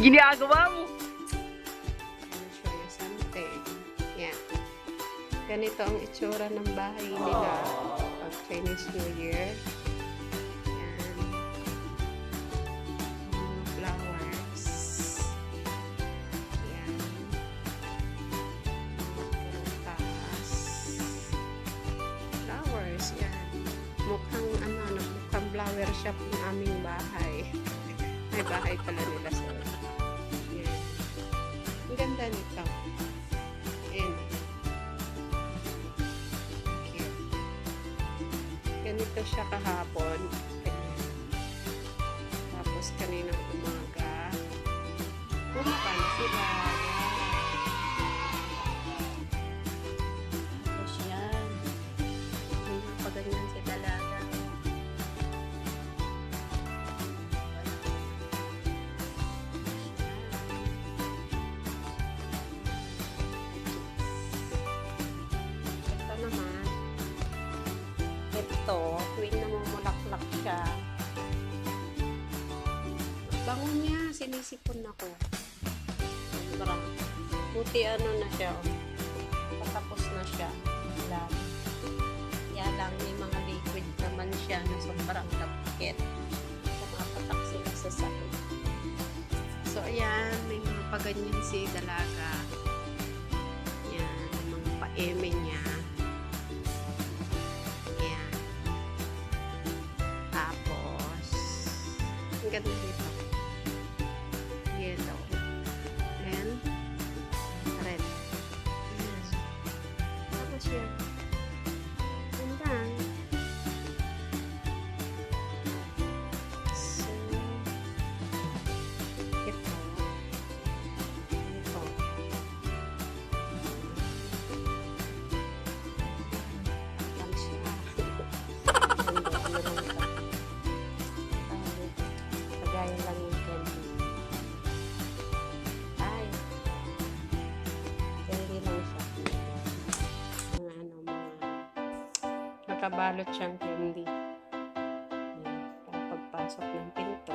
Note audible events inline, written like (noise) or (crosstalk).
ginagawa mo? I'll show you something. Yan. Ganito ang itsura ng bahay nila pag Chinese New Year. Yan. Mga flowers. Yan. Mga. Flowers, yan. Mukhang ano, ano, mukhang flower shop ng aming bahay. (laughs) May bahay pala Ganito siya kahapon. Tapos kaninang umaga. Bango niya, sinisipon ako. Sobra. Buti ano na siya. oh. Patapos na siya. Wala. Kaya lang, may mga liquid naman siya na sobrang lapkit. Pumapatak sila sa sakit. So, ayan, may mga paganyan si dalaga. Yan, yung mga paeme niya. Yan. Tapos, ang ganda nakabalot siyang candy. Ayan, pagpasok ng pinto.